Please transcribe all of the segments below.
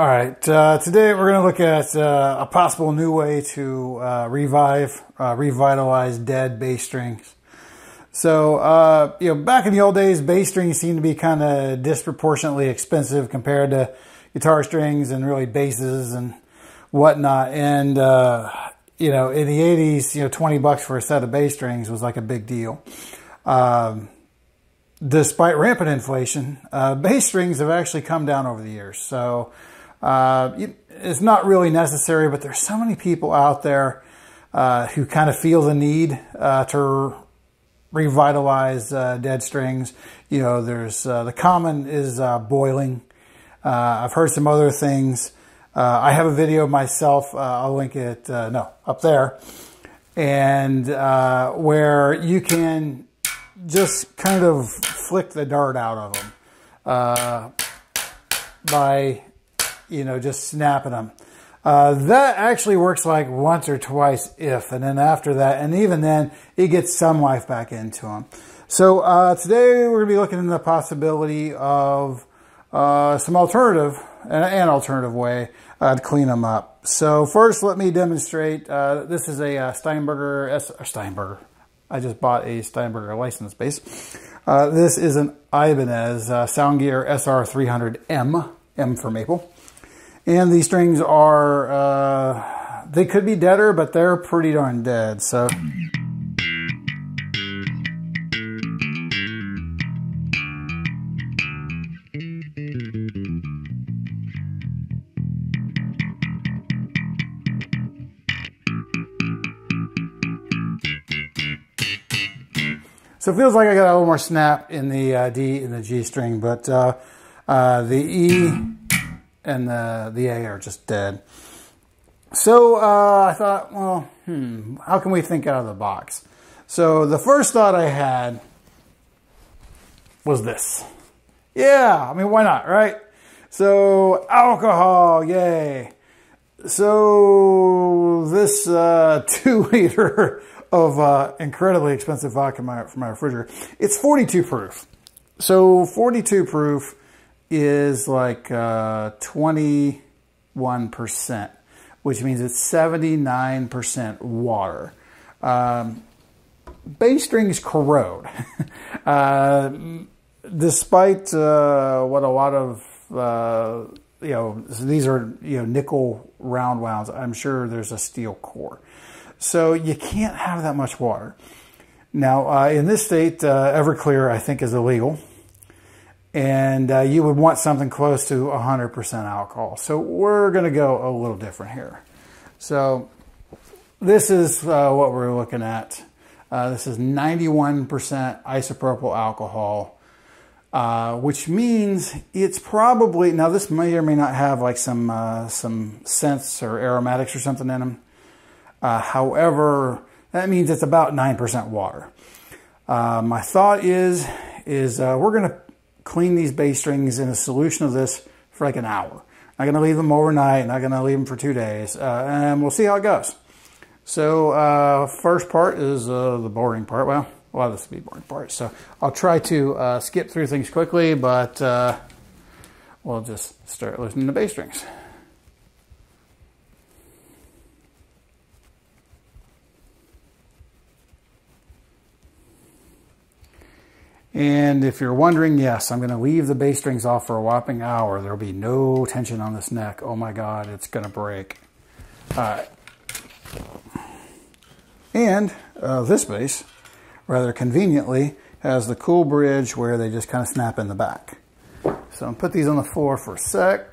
All right, uh, today we're going to look at uh, a possible new way to uh, revive, uh, revitalize dead bass strings. So, uh, you know, back in the old days, bass strings seemed to be kind of disproportionately expensive compared to guitar strings and really basses and whatnot. And, uh, you know, in the 80s, you know, 20 bucks for a set of bass strings was like a big deal. Um, despite rampant inflation, bass strings have actually come down over the years. So, uh, it's not really necessary, but there's so many people out there uh, who kind of feel the need uh, to revitalize uh, dead strings. You know, there's uh, the common is uh, boiling. I've heard some other things. I have a video myself. I'll link it. no, up there, and where you can just kind of flick the dart out of them by you know, just snapping them. Uh, that actually works like once or twice if, and then after that, and even then, it gets some life back into them. So uh, today we're going to be looking into the possibility of uh, some alternative, an, an alternative way uh, to clean them up. So first, let me demonstrate. Uh, this is a uh, Steinberger, S, Steinberger. I just bought a Steinberger license bass. this is an Ibanez Soundgear SR300M, M for maple. And these strings are, uh, they could be deader, but they're pretty darn dead. So. So it feels like I got a little more snap in the uh, D and the G string, but uh, uh, the E and the, the A are just dead. So uh, I thought, well, hmm, how can we think out of the box? So the first thought I had was this. Yeah, I mean, why not, right? So alcohol, yay. So this uh, two liter of uh, incredibly expensive vodka from my refrigerator, it's 42 proof. So 42 proof is like uh, 21%, which means it's 79% water. Um, bass strings corrode. uh, despite uh, what a lot of uh, you know, these are you know nickel round wounds. I'm sure there's a steel core, so you can't have that much water. Now, uh, in this state, uh, Everclear I think is illegal and uh, you would want something close to 100% alcohol. So we're going to go a little different here. So this is uh, what we're looking at. Uh, this is 91% isopropyl alcohol, uh, which means it's probably now this may or may not have like some uh, some scents or aromatics or something in them. Uh, however, that means it's about 9% water. my thought is is we're going to clean these bass strings in a solution of this for like an hour. I'm going to leave them overnight. I'm not going to leave them for two days. Uh, and we'll see how it goes. So uh, first part is uh, the boring part. Well, a lot of this will be boring part. So I'll try to uh, skip through things quickly, but uh, we'll just start listening to bass strings. And if you're wondering, yes, I'm going to leave the bass strings off for a whopping hour. There'll be no tension on this neck. Oh my God, it's going to break. All right. And uh, this bass, rather conveniently, has the cool bridge where they just kind of snap in the back. So I'm put these on the floor for a sec.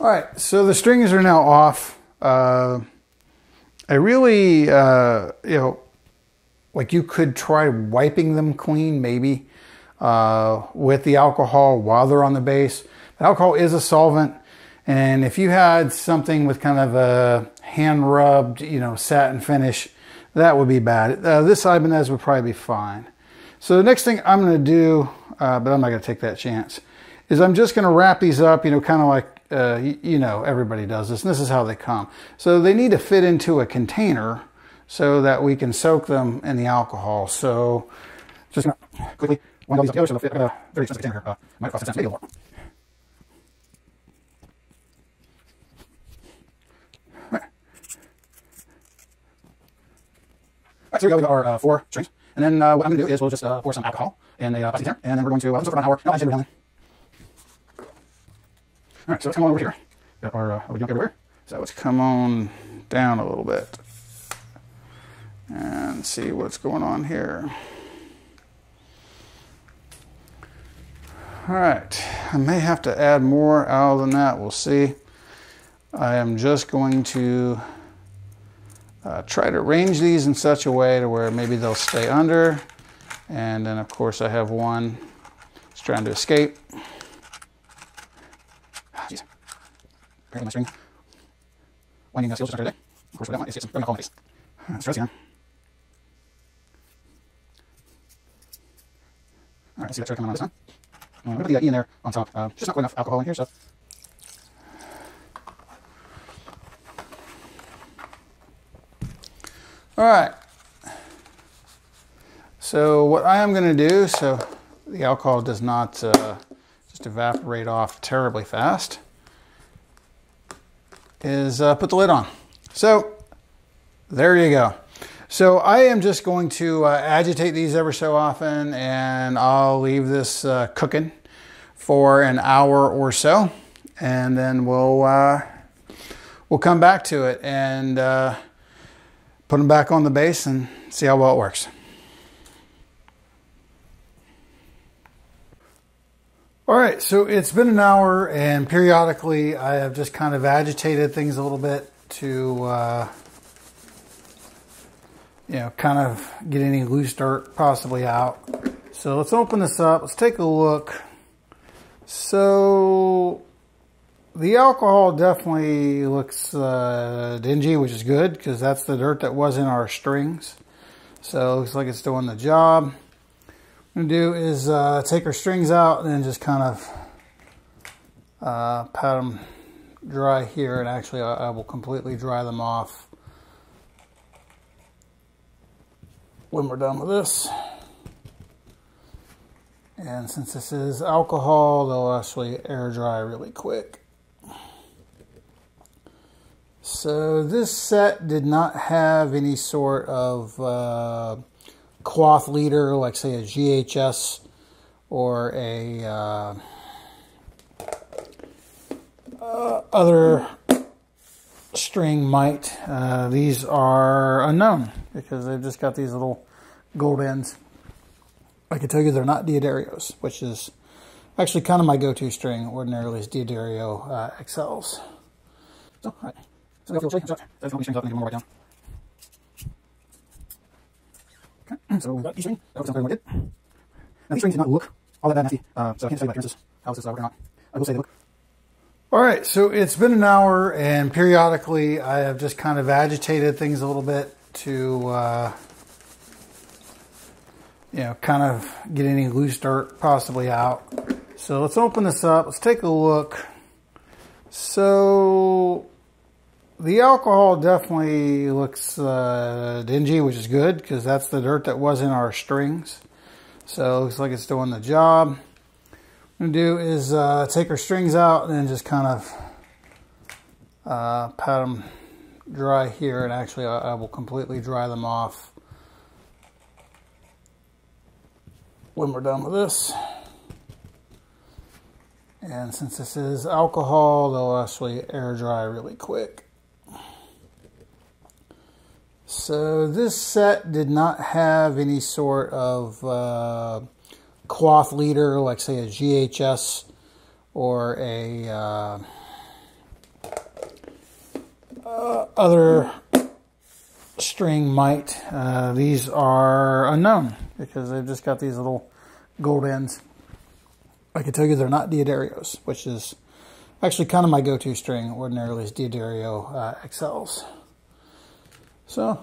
All right, so the strings are now off. Uh, I really, uh, you know, like you could try wiping them clean, maybe. uh, with the alcohol while they're on the bass. The alcohol is a solvent, and if you had something with kind of a hand rubbed, you know, satin finish, that would be bad. Uh, this Ibanez would probably be fine. So the next thing I'm going to do, uh, but I'm not going to take that chance, is I'm just going to wrap these up, you know, kind of like, uh, you, know, everybody does this, and this is how they come. So they need to fit into a container so that we can soak them in the alcohol. So just quickly, one of these together so they'll fit a very expensive container. Uh, might cost a cent, maybe a little. Right, so here we go. Got our uh, four strings. And then uh, what I'm going to do is we'll just uh, pour some alcohol in a uh, plastic container, and then we're going to uh, let for about an hour. No, I should All right, so let's come on over here. Got our uh, junk everywhere. So let's come on down a little bit and see what's going on here. All right, I may have to add more out than that. We'll see. I am just going to uh, try to arrange these in such a way to where maybe they'll stay under. And then of course I have one that's trying to escape. Jeez. My string winding. Of course, case. Stress again. All right, see that coming on this one. I'm going to put the E in there on top. Uh, just not quite enough alcohol in here, so All right. So what I am going to do, so the alcohol does not uh, just evaporate off terribly fast, is uh, put the lid on. So there you go. So I am just going to uh, agitate these ever so often and I'll leave this uh, cooking for an hour or so and then we'll uh, we'll come back to it and uh, put them back on the bass and see how well it works. All right, so it's been an hour and periodically I have just kind of agitated things a little bit to, uh, you know, kind of get any loose dirt possibly out. So let's open this up. Let's take a look. So the alcohol definitely looks uh, dingy, which is good because that's the dirt that was in our strings. So it looks like it's doing the job. What I'm to do is uh, take our strings out and just kind of uh, pat them dry here. And actually I, I will completely dry them off when we're done with this. And since this is alcohol, they'll actually air dry really quick. So this set did not have any sort of uh, cloth leader, like say a GHS or a uh, uh, other string might. Uh, these are unknown because they've just got these little gold ends. I can tell you they're not D'Addarios, which is actually kind of my go-to string ordinarily is D'Addario uh, XLs. So. So we have to That's going to be up and more right down. Okay, so we've got E-string. That was something we did. Now these strings did not look all that nasty, uh, so I can't tell you about appearances, how this is uh, working out. I will say they look. All right, so it's been an hour, and periodically I have just kind of agitated things a little bit to, uh, you know, kind of get any loose dirt possibly out. So let's open this up. Let's take a look. So the alcohol definitely looks uh, dingy, which is good because that's the dirt that was in our strings. So it looks like it's doing the job. What I'm going to do is uh, take our strings out and just kind of uh, pat them dry here. And actually I, I will completely dry them off when we're done with this. And since this is alcohol, they'll actually air dry really quick. So this set did not have any sort of uh, cloth leader, like say a GHS or a uh, uh, other string might. Uh, these are unknown because they've just got these little gold ends. I can tell you they're not D'Addarios, which is actually kind of my go-to string ordinarily is D'Addario uh, XLs. So,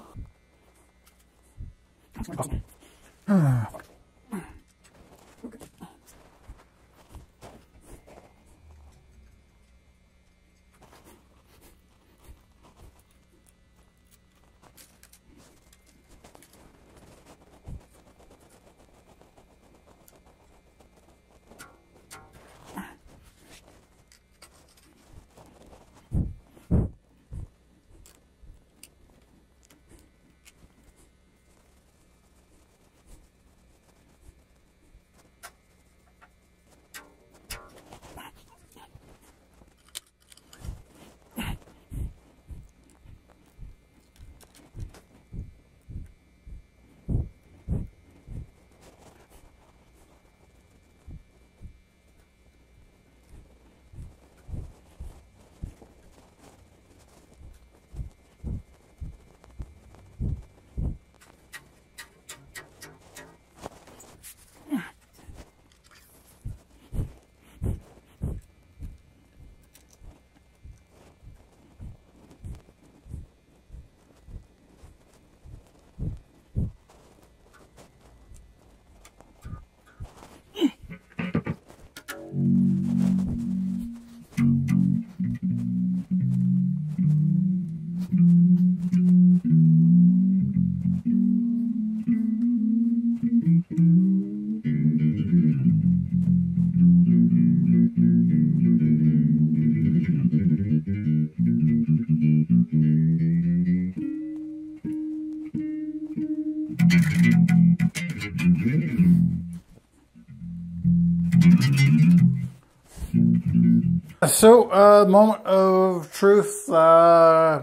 So, uh, moment of truth. Uh,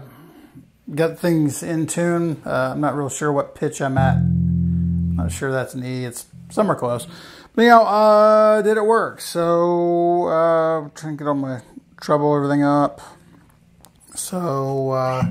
got things in tune. Uh, I'm not real sure what pitch I'm at. I'm Not sure that's an E. It's somewhere close. But, you know, uh, did it work? So, uh, trying to get all my treble, everything up. So, uh,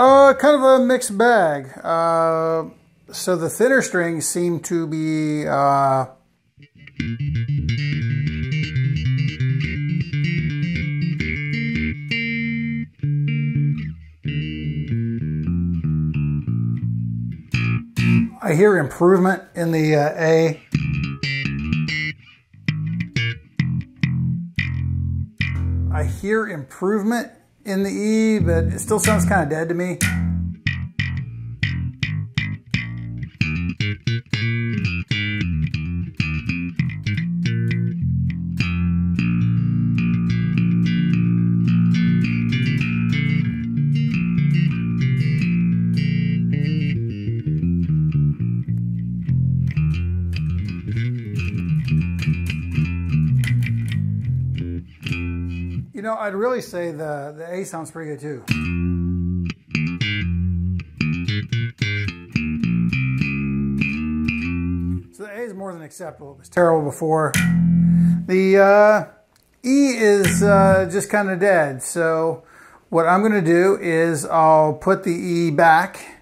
uh, kind of a mixed bag. Uh, so the thinner strings seem to be uh, I hear improvement in the uh, A. I hear improvement in the E, but it still sounds kind of dead to me. I'd really say the, the A sounds pretty good too. So the A is more than acceptable. It was terrible before. The uh, E is uh, just kind of dead. So what I'm going to do is I'll put the E back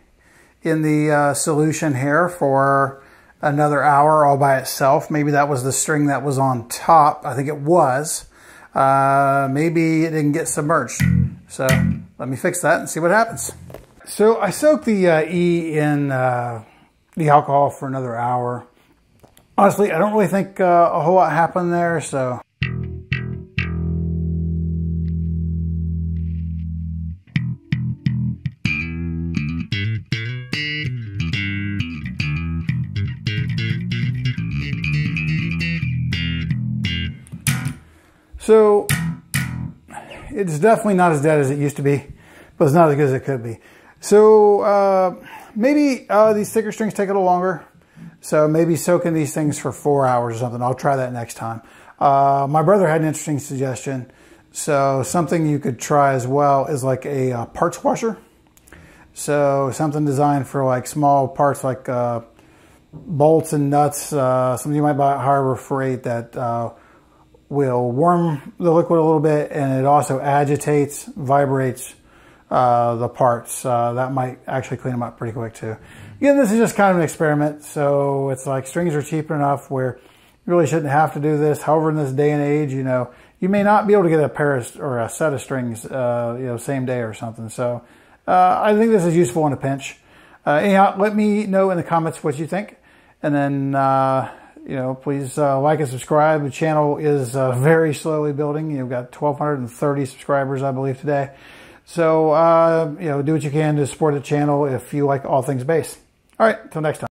in the uh, solution here for another hour all by itself. Maybe that was the string that was on top. I think it was uh, maybe it didn't get submerged. So let me fix that and see what happens. So I soaked the uh, E in uh, the alcohol for another hour. Honestly, I don't really think uh, a whole lot happened there, so So it's definitely not as dead as it used to be, but it's not as good as it could be. So uh, maybe uh, these thicker strings take a little longer. So maybe soaking these things for four hours or something. I'll try that next time. Uh, my brother had an interesting suggestion. So something you could try as well is like a uh, parts washer. So something designed for like small parts like uh, bolts and nuts, uh, something you might buy at Harbor Freight that will warm the liquid a little bit and it also agitates, vibrates uh, the parts. Uh, that might actually clean them up pretty quick too. Again, this is just kind of an experiment. So it's like strings are cheap enough where you really shouldn't have to do this. However, in this day and age, you know, you may not be able to get a pair of, or a set of strings, uh, you know, same day or something. So uh, I think this is useful in a pinch. Uh, anyhow, let me know in the comments what you think. And then, uh, you know, please uh, like and subscribe. The channel is uh, very slowly building. You've got 1,230 subscribers, I believe, today. So, you know, do what you can to support the channel if you like all things bass. All right, until next time.